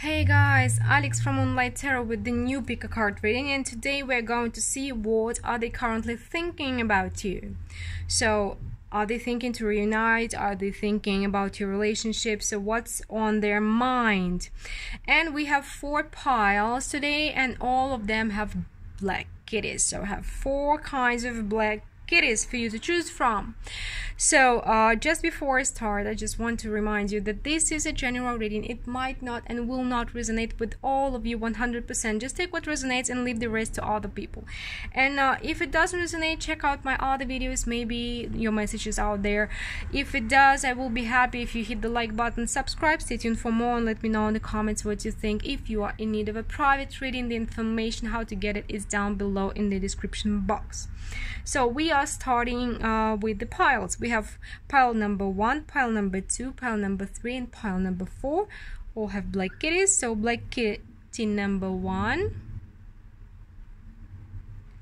Hey guys, Alex from Moonlight Tarot with the new pick a card reading and today we're going to see what are they currently thinking about you. So, are they thinking to reunite? Are they thinking about your relationship? So, what's on their mind? And we have four piles today and all of them have black kitties. So, I have four kinds of black kitties for you to choose from. So, uh, just before I start, I just want to remind you that this is a general reading. It might not and will not resonate with all of you 100%. Just take what resonates and leave the rest to other people. And uh, if it doesn't resonate, check out my other videos. Maybe your message is out there. If it does, I will be happy if you hit the like button, subscribe, stay tuned for more, and let me know in the comments what you think. If you are in need of a private reading, the information how to get it is down below in the description box. So we are starting uh, with the piles. We have pile number one, pile number two, pile number three, and pile number four. All have black kitties. So black kitty number one.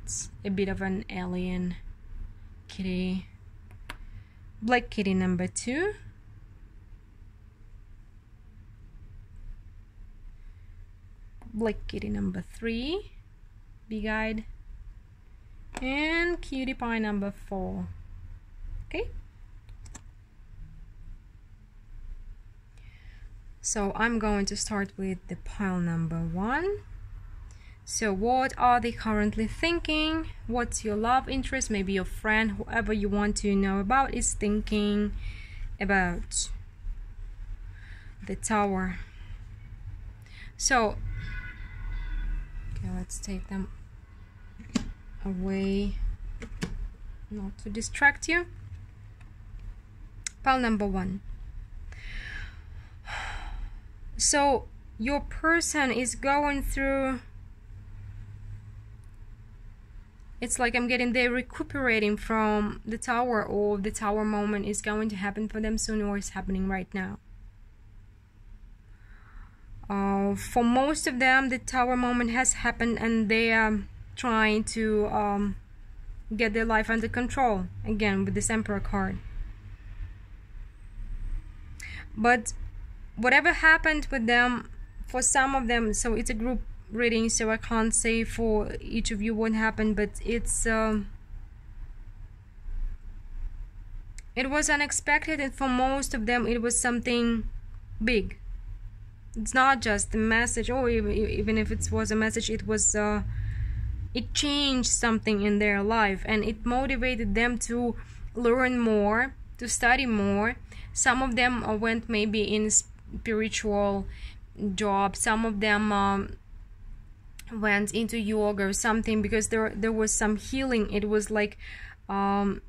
It's a bit of an alien kitty. Black kitty number two. Black kitty number three. Big eyed and cutie pie number four. Okay? So I'm going to start with the pile number one. So what are they currently thinking? What's your love interest? Maybe your friend whoever you want to know about is thinking about the tower. So okay let's take them away not to distract you. Pile number one. So your person is going through it's like I'm getting they're recuperating from the tower or the tower moment is going to happen for them soon or is happening right now. Uh, for most of them the tower moment has happened and they are trying to um, get their life under control again with this emperor card. But whatever happened with them for some of them so it's a group reading so I can't say for each of you what happened but it's um, it was unexpected and for most of them it was something big. It's not just a message or even if it was a message it was uh, it changed something in their life and it motivated them to learn more to study more. Some of them uh, went maybe in spiritual job. Some of them um, went into yoga or something because there there was some healing. It was like um,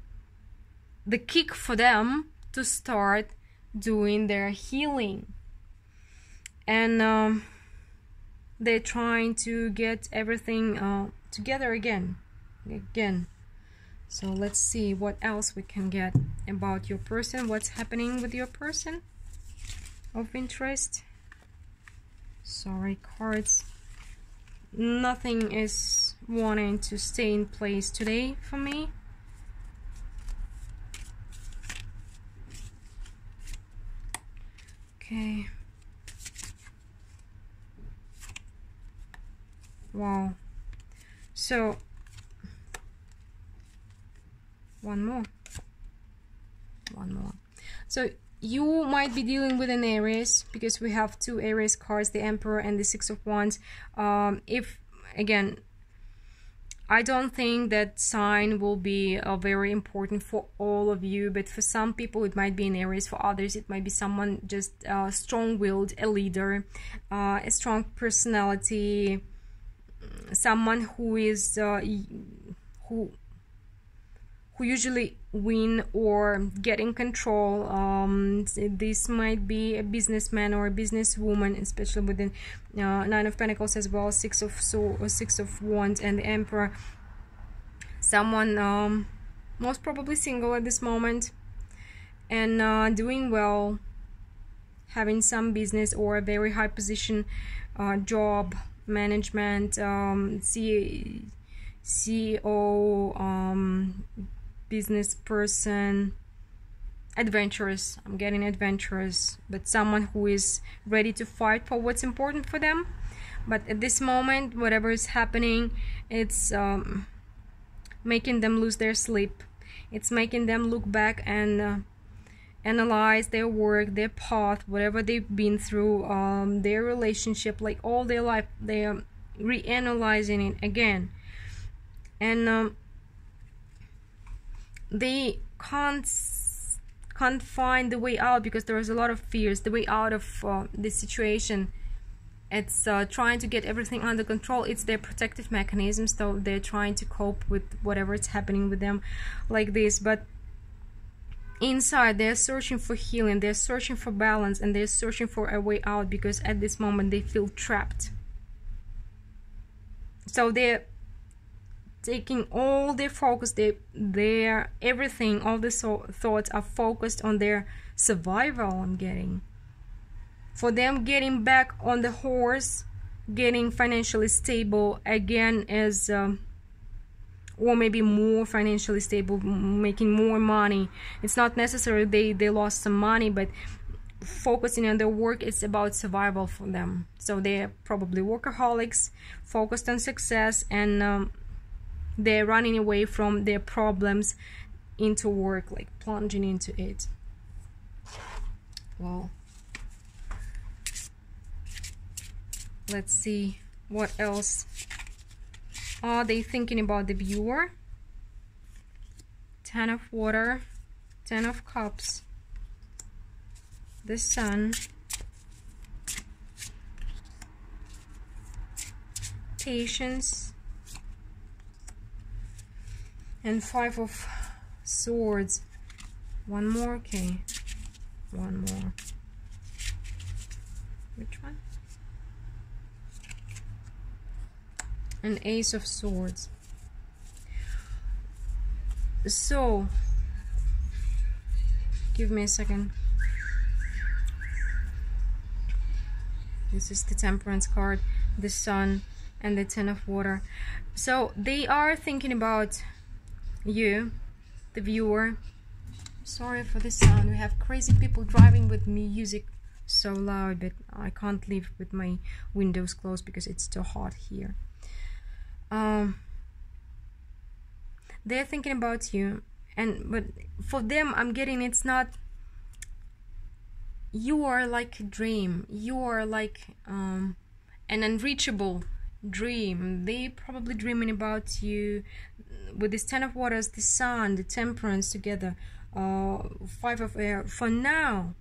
the kick for them to start doing their healing. And um, they're trying to get everything uh, together again again. So let's see what else we can get about your person. What's happening with your person of interest? Sorry cards. Nothing is wanting to stay in place today for me. Okay. Wow so one more. One more. So you might be dealing with an Aries because we have two Aries cards the Emperor and the Six of Wands. Um, if again I don't think that sign will be uh, very important for all of you, but for some people it might be an Aries, for others it might be someone just uh, strong-willed, a leader, uh, a strong personality, someone who is uh, who who usually win or get in control um, this might be a businessman or a businesswoman especially within uh, nine of pentacles as well six of so six of wands and the emperor. Someone um, most probably single at this moment and uh, doing well having some business or a very high position uh, job management, um, C CEO, um, business person, adventurous. I'm getting adventurous but someone who is ready to fight for what's important for them. But at this moment whatever is happening it's um, making them lose their sleep. It's making them look back and uh, analyze their work their path whatever they've been through um, their relationship like all their life they're reanalyzing it again. And um, they can't can't find the way out because there is a lot of fears. The way out of uh, this situation it's uh, trying to get everything under control. It's their protective mechanisms so they're trying to cope with whatever is happening with them like this. But inside they're searching for healing they're searching for balance and they're searching for a way out because at this moment they feel trapped. So they're taking all their focus they their everything all the so thoughts are focused on their survival on getting for them getting back on the horse getting financially stable again as um, or maybe more financially stable making more money. It's not necessary they they lost some money but focusing on their work is about survival for them. So they're probably workaholics focused on success and um, they're running away from their problems into work like plunging into it. Well let's see what else are they thinking about the viewer? Ten of water ten of cups the sun. Patience. And five of swords. One more okay. One more. Which one an ace of swords so give me a second this is the temperance card the sun and the ten of water so they are thinking about you, the viewer. Sorry for the sound. We have crazy people driving with music so loud, but I can't leave with my windows closed because it's too hot here. Um, they're thinking about you, and but for them, I'm getting it's not. You are like a dream. You are like um, an unreachable dream. They probably dreaming about you with this ten of waters, the sun, the temperance together, uh, five of air. For now,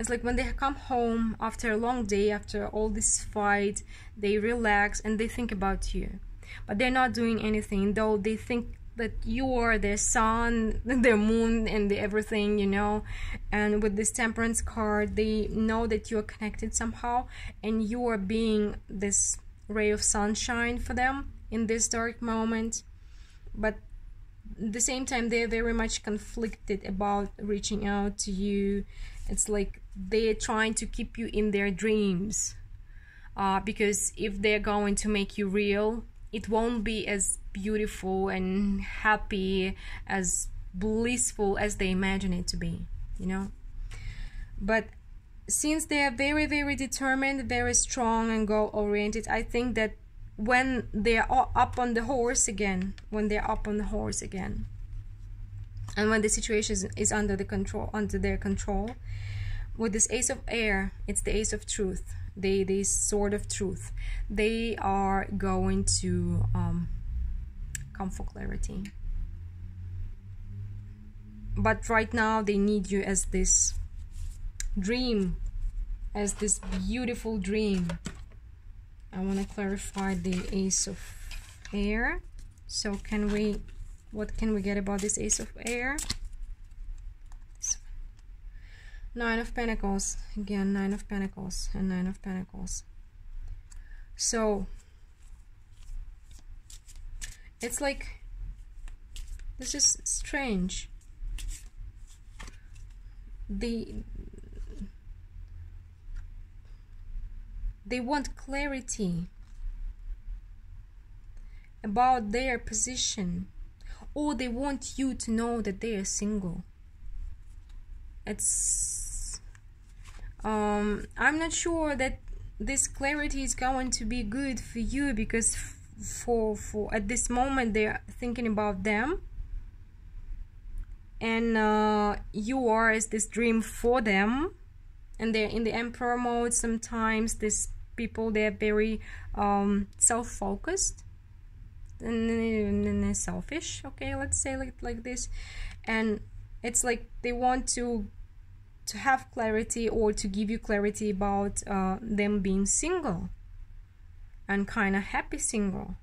it's like when they come home after a long day, after all this fight, they relax and they think about you. But they're not doing anything, though they think that you are their sun, their moon, and the everything, you know. And with this temperance card, they know that you are connected somehow, and you are being this ray of sunshine for them in this dark moment but at the same time they're very much conflicted about reaching out to you it's like they're trying to keep you in their dreams uh, because if they're going to make you real it won't be as beautiful and happy as blissful as they imagine it to be you know? But since they are very very determined very strong and goal oriented i think that when they are up on the horse again when they're up on the horse again and when the situation is, is under the control under their control with this ace of air it's the ace of truth. They the sword of truth. They are going to um, come for clarity. But right now they need you as this dream as this beautiful dream. I want to clarify the ace of air. So can we what can we get about this ace of air nine of pentacles. Again nine of pentacles and nine of pentacles. So it's like this is strange. The They want clarity about their position. Or they want you to know that they are single. It's um i'm not sure that this clarity is going to be good for you because for for at this moment they're thinking about them. And uh, you are as this dream for them. And they're in the emperor mode sometimes. These people they're very um, self-focused. And they're selfish. Okay let's say like like this. And it's like they want to to have clarity or to give you clarity about uh, them being single and kind of happy single.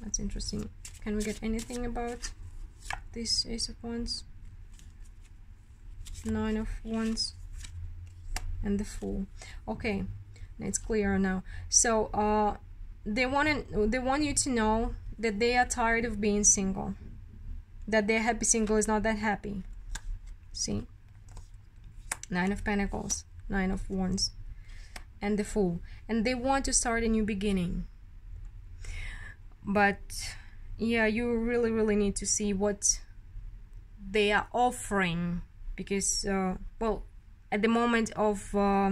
That's interesting. Can we get anything about this ace of wands? Nine of wands and the fool. Okay it's clear now. So uh they want they want you to know that they are tired of being single that their happy single is not that happy. See? Nine of pentacles nine of wands and the fool. And they want to start a new beginning. But yeah you really really need to see what they are offering because uh, well at the moment of uh,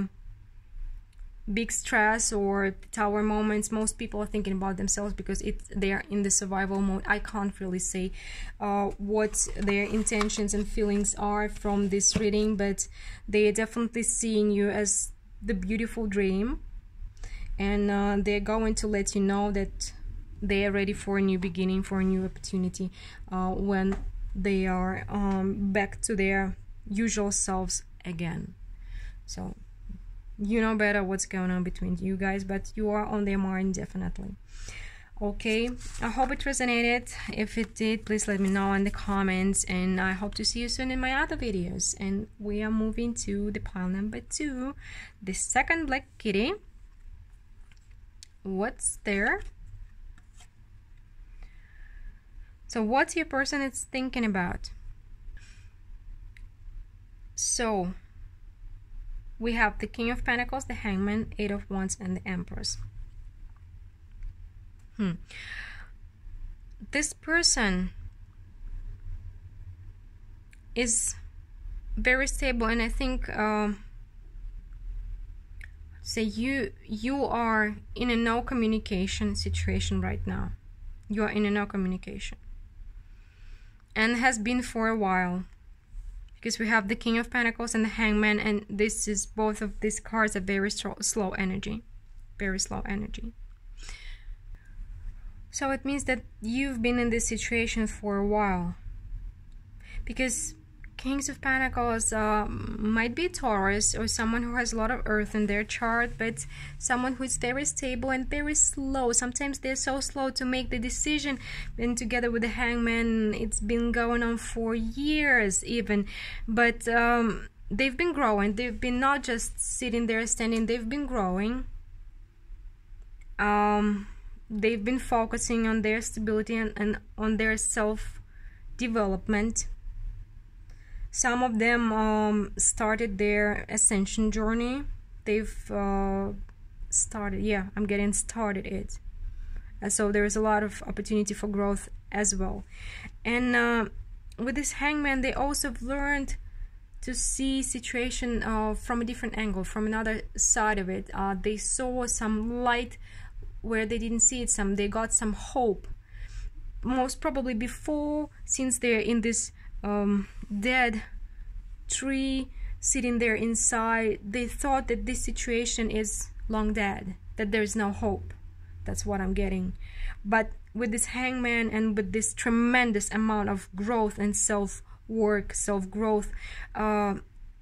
big stress or tower moments most people are thinking about themselves because it they are in the survival mode. I can't really say uh, what their intentions and feelings are from this reading but they are definitely seeing you as the beautiful dream. And uh, they're going to let you know that they are ready for a new beginning for a new opportunity uh, when they are um, back to their usual selves again. So you know better what's going on between you guys but you are on their mind definitely. Okay i hope it resonated. If it did please let me know in the comments and i hope to see you soon in my other videos. And we are moving to the pile number two the second black kitty. What's there? So what's your person is thinking about? So we have the King of Pentacles, the Hangman, Eight of Wands, and the Empress. Hmm. This person is very stable, and I think, um, say you you are in a no communication situation right now. You are in a no communication, and has been for a while because we have the King of Pentacles and the Hangman, and this is both of these cards are very slow energy, very slow energy. So it means that you've been in this situation for a while because Kings of Pentacles uh, might be Taurus or someone who has a lot of earth in their chart, but someone who is very stable and very slow. Sometimes they're so slow to make the decision. And together with the Hangman, it's been going on for years even. But um, they've been growing. They've been not just sitting there standing, they've been growing. Um, they've been focusing on their stability and, and on their self development some of them um, started their ascension journey. They've uh, started, yeah, I'm getting started it. And so there's a lot of opportunity for growth as well. And uh, with this hangman, they also learned to see situation uh, from a different angle, from another side of it. Uh, they saw some light where they didn't see it. Some they got some hope. Most probably before, since they're in this um, dead tree sitting there inside they thought that this situation is long dead that there's no hope. That's what i'm getting. But with this hangman and with this tremendous amount of growth and self work self growth uh,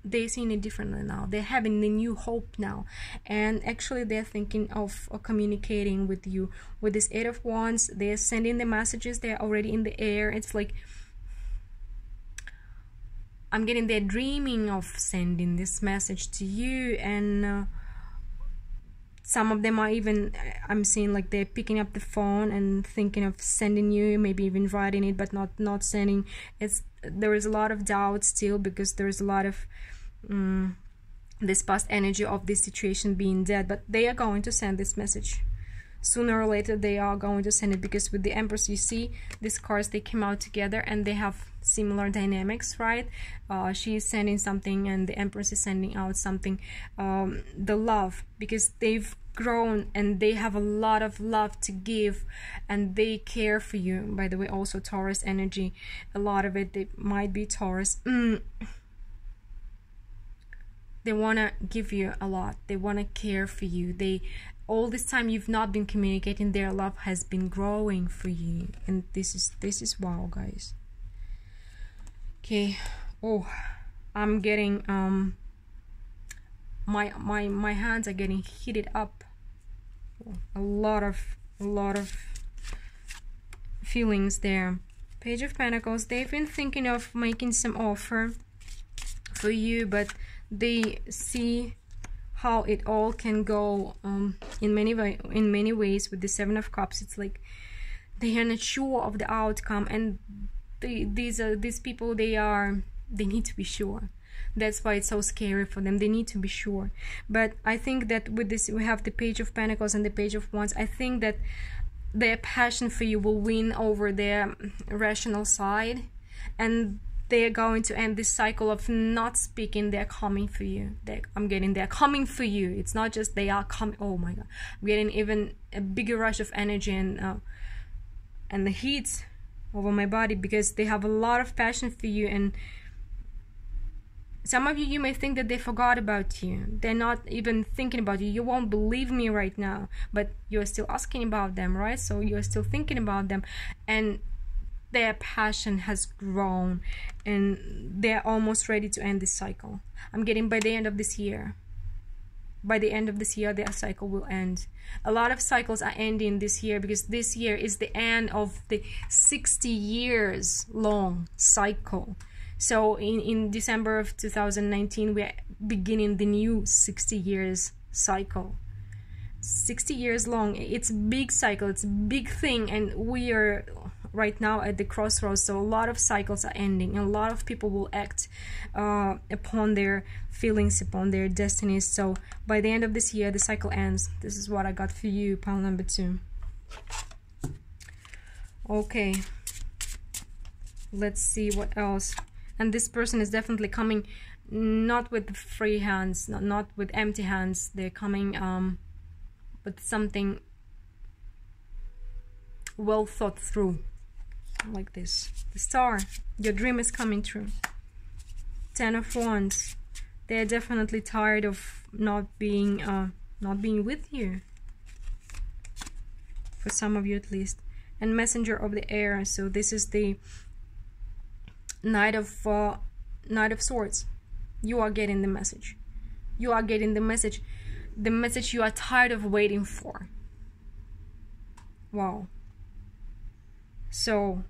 they're seeing it differently now. They're having a new hope now. And actually they're thinking of uh, communicating with you. With this eight of wands they're sending the messages. They're already in the air. It's like I'm getting there dreaming of sending this message to you and uh, some of them are even I'm seeing like they're picking up the phone and thinking of sending you maybe even writing it but not not sending. It's there is a lot of doubt still because there's a lot of um, this past energy of this situation being dead but they are going to send this message sooner or later they are going to send it because with the empress you see these cards they came out together and they have similar dynamics right? Uh, she is sending something and the empress is sending out something um, the love because they've grown and they have a lot of love to give and they care for you. By the way also taurus energy a lot of it they might be taurus. Mm. they want to give you a lot. They want to care for you. They all this time you've not been communicating their love has been growing for you. And this is this is wow guys. Okay. Oh i'm getting um my my my hands are getting heated up. A lot of a lot of feelings there. Page of pentacles they've been thinking of making some offer for you but they see how it all can go um, in many way in many ways with the seven of cups. It's like they are not sure of the outcome and they, these are these people they are they need to be sure. That's why it's so scary for them. They need to be sure. But i think that with this we have the page of pentacles and the page of wands. I think that their passion for you will win over their rational side. And they're going to end this cycle of not speaking they're coming for you. They i'm getting they're coming for you. It's not just they are coming oh my god. I'm getting even a bigger rush of energy and uh, and the heat over my body because they have a lot of passion for you and some of you you may think that they forgot about you. They're not even thinking about you. You won't believe me right now but you're still asking about them right? So you're still thinking about them. And their passion has grown and they're almost ready to end this cycle. I'm getting by the end of this year. By the end of this year, their cycle will end. A lot of cycles are ending this year because this year is the end of the 60 years long cycle. So in, in December of 2019, we're beginning the new 60 years cycle. 60 years long. It's big cycle. It's a big thing. And we are right now at the crossroads. So a lot of cycles are ending. And a lot of people will act uh, upon their feelings upon their destinies. So by the end of this year the cycle ends. This is what i got for you pile number two. Okay. Let's see what else. And this person is definitely coming not with free hands not, not with empty hands. They're coming um with something well thought through like this. The star your dream is coming true. Ten of wands. They're definitely tired of not being uh not being with you. For some of you at least. And messenger of the air so this is the knight of uh, knight of swords. You are getting the message. You are getting the message. The message you are tired of waiting for. Wow. So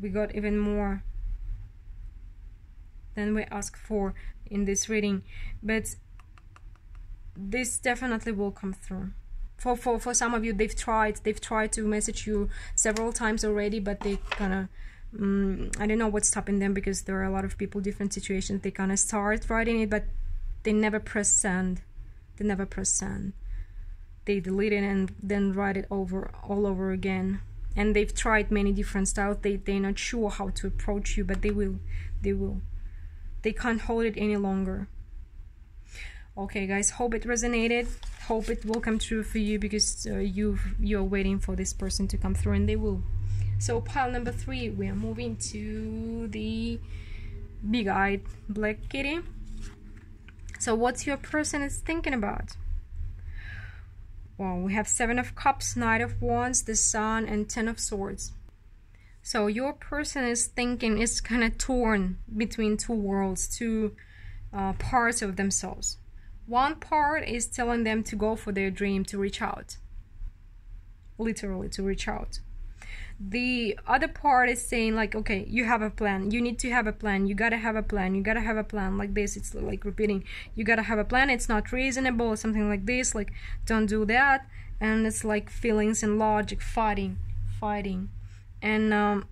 we got even more than we asked for in this reading. But this definitely will come through. For for for some of you they've tried they've tried to message you several times already but they kind of um, I don't know what's stopping them because there are a lot of people different situations they kind of start writing it but they never press send. They never press send. They delete it and then write it over all over again and they've tried many different styles. They they're not sure how to approach you but they will. They will. They can't hold it any longer. Okay guys. Hope it resonated. Hope it will come true for you because uh, you you're waiting for this person to come through and they will. So pile number three we are moving to the big-eyed black kitty. So what's your person is thinking about well, we have Seven of Cups, Knight of Wands, the Sun, and Ten of Swords. So your person is thinking, is kind of torn between two worlds, two uh, parts of themselves. One part is telling them to go for their dream, to reach out. Literally, to reach out the other part is saying like okay you have a plan. You need to have a plan. You gotta have a plan. You gotta have a plan. Like this it's like repeating you gotta have a plan. It's not reasonable something like this like don't do that. And it's like feelings and logic fighting fighting. And um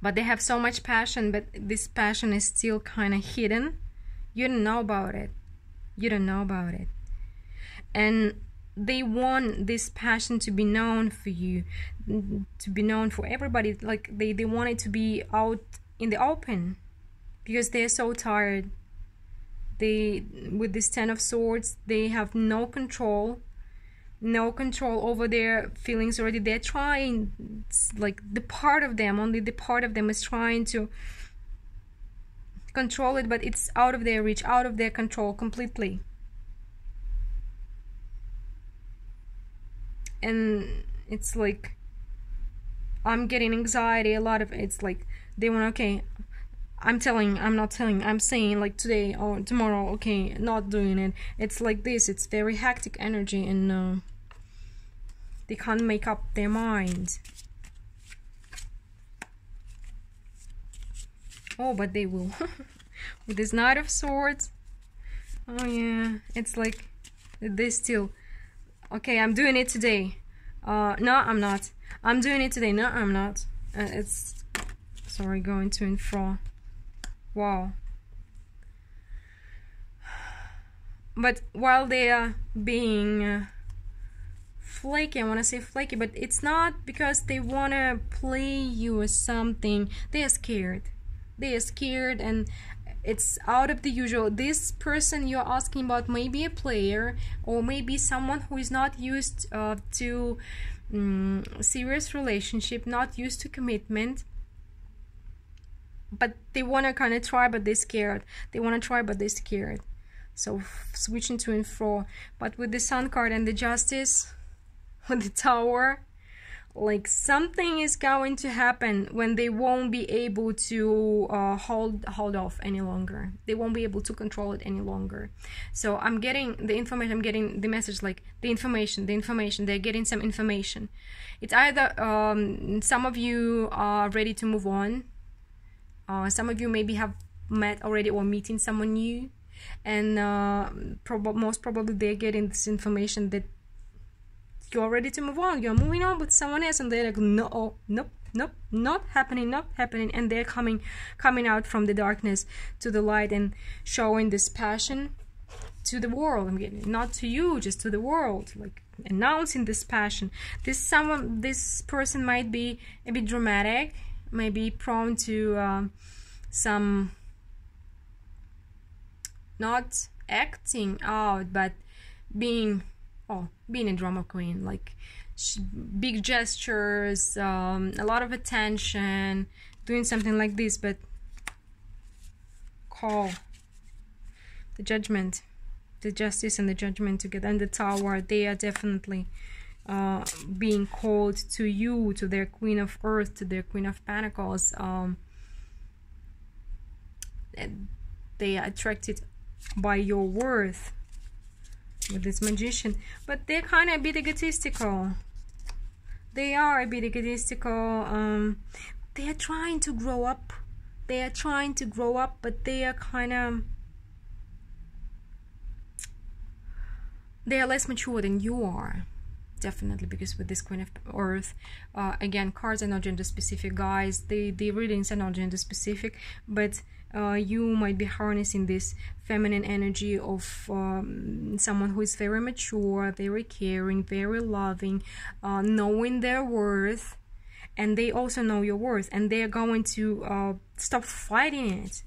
but they have so much passion but this passion is still kind of hidden. You don't know about it. You don't know about it. And they want this passion to be known for you to be known for everybody. Like they they want it to be out in the open because they're so tired. They with this ten of swords they have no control no control over their feelings already. They're trying like the part of them only the part of them is trying to control it but it's out of their reach out of their control completely and it's like I'm getting anxiety a lot of it's like they want okay I'm telling I'm not telling I'm saying like today or tomorrow okay not doing it. It's like this it's very hectic energy and uh, they can't make up their mind. Oh but they will. With this knight of swords oh yeah it's like they still okay i'm doing it today. Uh no i'm not. I'm doing it today. No i'm not. Uh, it's sorry going to and fro. Wow. But while they are being uh, flaky i want to say flaky but it's not because they want to play you as something. They are scared. They are scared and it's out of the usual. This person you're asking about may be a player or maybe someone who is not used uh, to um, serious relationship not used to commitment but they want to kind of try but they're scared. They want to try but they're scared. So switching to and fro. But with the sun card and the justice with the tower like something is going to happen when they won't be able to uh, hold hold off any longer. They won't be able to control it any longer. So i'm getting the information i'm getting the message like the information the information they're getting some information. It's either um, some of you are ready to move on. Uh, some of you maybe have met already or meeting someone new. And uh, prob- most probably they're getting this information that you're ready to move on. You're moving on with someone else. And they're like no nope nope not happening not happening. And they're coming coming out from the darkness to the light and showing this passion to the world. I'm getting not to you just to the world. Like announcing this passion. This someone this person might be a bit dramatic maybe prone to um, some not acting out but being oh being a drama queen like big gestures um, a lot of attention doing something like this but call the judgment the justice and the judgment together and the tower they are definitely uh, being called to you to their queen of earth to their queen of pentacles um, they are attracted by your worth with this magician but they're kind of a bit egotistical. They are a bit egotistical um they are trying to grow up. They are trying to grow up but they are kind of they are less mature than you are definitely because with this queen of earth uh, again cards are not gender specific guys. The the readings are not gender specific but uh, you might be harnessing this feminine energy of um, someone who is very mature, very caring, very loving, uh, knowing their worth, and they also know your worth, and they are going to uh, stop fighting it.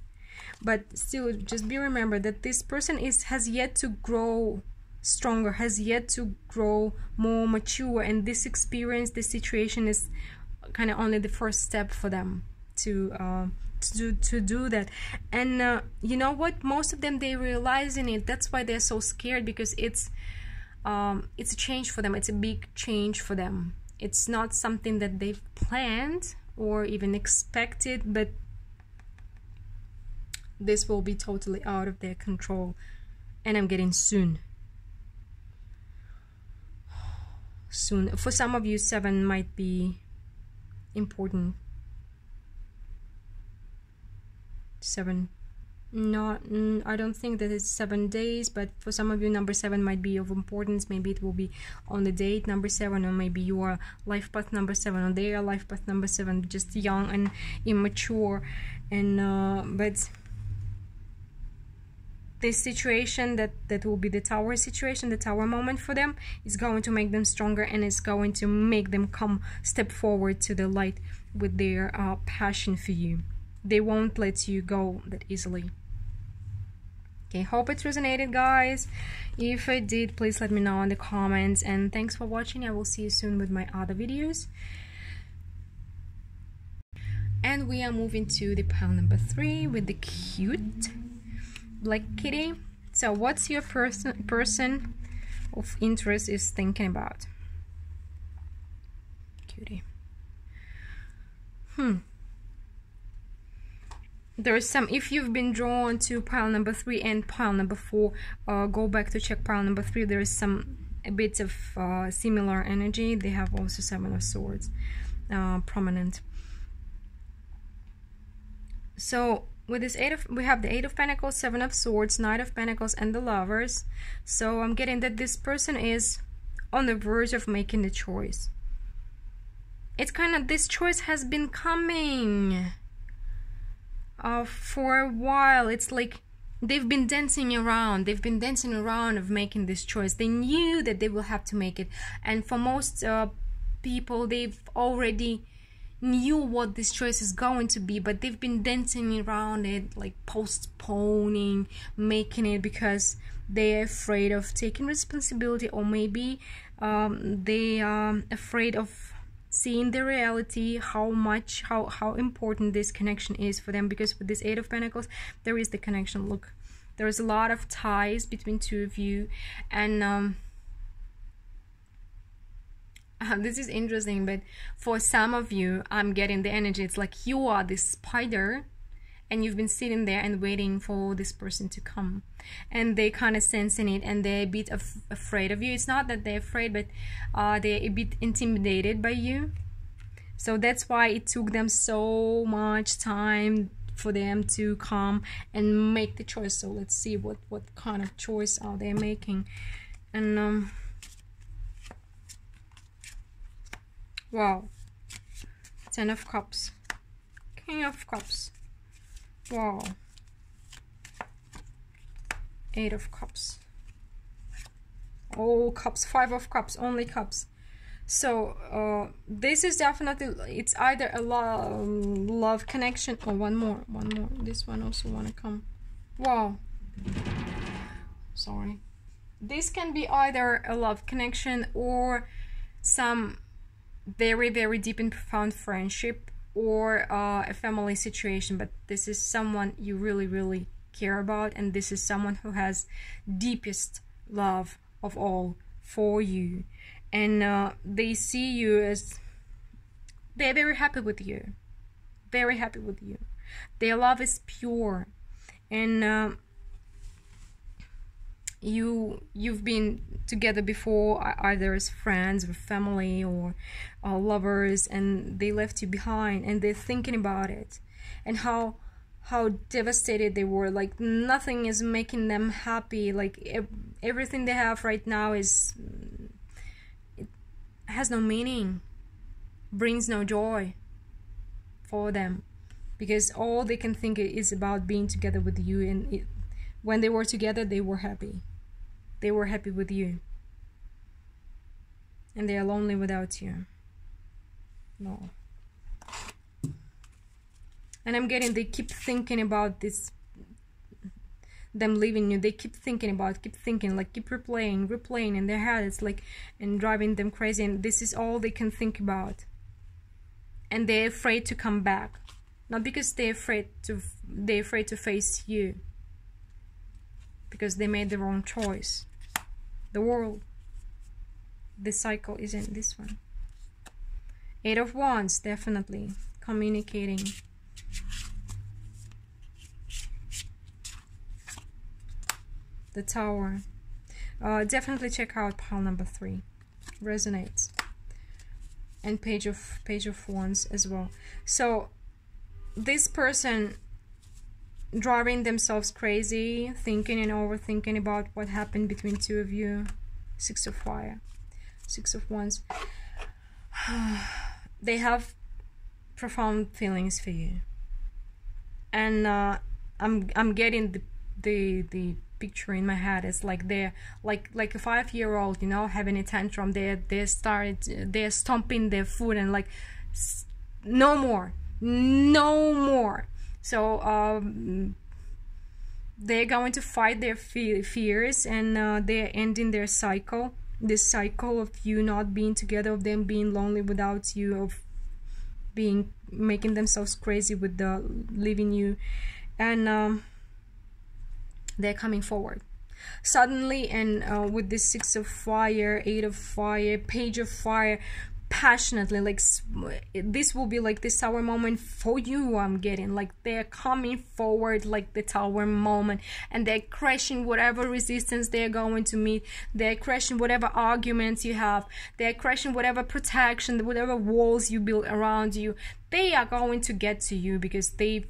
But still, just be remember that this person is has yet to grow stronger, has yet to grow more mature, and this experience, this situation is kind of only the first step for them to to to do that. And uh, you know what? Most of them they realizing it. That's why they're so scared because it's um, it's a change for them. It's a big change for them. It's not something that they've planned or even expected but this will be totally out of their control. And i'm getting soon. Soon. For some of you seven might be important seven not i don't think that it's seven days but for some of you number seven might be of importance. Maybe it will be on the date number seven or maybe your life path number seven or their life path number seven just young and immature. And uh, but this situation that that will be the tower situation the tower moment for them is going to make them stronger and it's going to make them come step forward to the light with their uh, passion for you they won't let you go that easily. Okay hope it resonated guys. If it did please let me know in the comments. And thanks for watching. I will see you soon with my other videos. And we are moving to the pile number three with the cute black kitty. So what's your person person of interest is thinking about? Cutie. Hmm there's some if you've been drawn to pile number three and pile number four uh, go back to check pile number three. There is some a bit of uh, similar energy. They have also seven of swords uh, prominent. So with this eight of we have the eight of pentacles seven of swords knight of pentacles and the lovers. So i'm getting that this person is on the verge of making the choice. It's kind of this choice has been coming uh, for a while. It's like they've been dancing around. They've been dancing around of making this choice. They knew that they will have to make it. And for most uh, people they've already knew what this choice is going to be, but they've been dancing around it, like postponing making it because they're afraid of taking responsibility, or maybe um, they are afraid of seeing the reality how much how how important this connection is for them because with this eight of pentacles there is the connection look there's a lot of ties between two of you and um this is interesting, but for some of you, I'm getting the energy. It's like you are this spider and you've been sitting there and waiting for this person to come and they kind of sensing it and they're a bit af afraid of you it's not that they're afraid but uh, they're a bit intimidated by you so that's why it took them so much time for them to come and make the choice so let's see what what kind of choice are they making and um Wow. Ten of Cups. King of Cups. Wow. Eight of Cups. All cups. Five of Cups. Only cups. So uh, this is definitely it's either a love um, love connection or oh, one more, one more. This one also wanna come. Wow. Sorry. This can be either a love connection or some very very deep and profound friendship or uh, a family situation but this is someone you really really care about and this is someone who has deepest love of all for you. And uh, they see you as they're very happy with you. Very happy with you. Their love is pure. And uh, you you've been together before either as friends or family or uh, lovers and they left you behind and they're thinking about it. And how how devastated they were. Like nothing is making them happy. Like ev everything they have right now is it has no meaning. Brings no joy for them. Because all they can think is about being together with you and it, when they were together they were happy they were happy with you. And they are lonely without you. No. And I'm getting, they keep thinking about this, them leaving you. They keep thinking about, keep thinking, like keep replaying, replaying in their head. It's like, and driving them crazy. And this is all they can think about. And they're afraid to come back. Not because they're afraid to, they're afraid to face you. Because they made the wrong choice the world the cycle isn't this one. Eight of wands definitely communicating. The tower. Uh, definitely check out pile number three. Resonates. And page of page of wands as well. So this person driving themselves crazy, thinking and overthinking about what happened between two of you. Six of fire, six of wands. they have profound feelings for you, and uh, I'm I'm getting the the the picture in my head. It's like they're like like a five year old you know having a tantrum. They they start they're stomping their foot and like no more. No more so um they're going to fight their fe- fears and uh, they're ending their cycle this cycle of you not being together of them being lonely without you of being making themselves crazy with the leaving you. And um, they're coming forward. Suddenly and uh, with this six of fire eight of fire page of fire passionately like this will be like this tower moment for you i'm getting. Like they're coming forward like the tower moment and they're crushing whatever resistance they're going to meet. They're crushing whatever arguments you have. They're crushing whatever protection whatever walls you build around you. They are going to get to you because they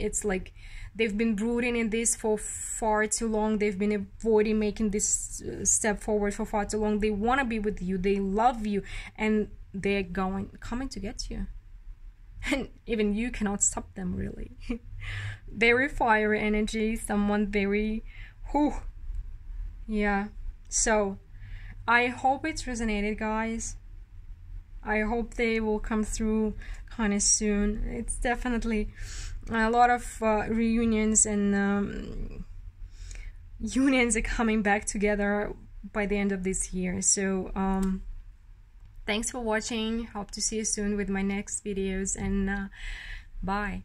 it's like they've been brooding in this for far too long. They've been avoiding making this uh, step forward for far too long. They want to be with you. They love you. And they're going coming to get you. And even you cannot stop them really. Very fiery energy. Someone very who yeah. So i hope it's resonated guys. I hope they will come through kind of soon. It's definitely a lot of uh, reunions and um, unions are coming back together by the end of this year. So um, thanks for watching. Hope to see you soon with my next videos and uh, bye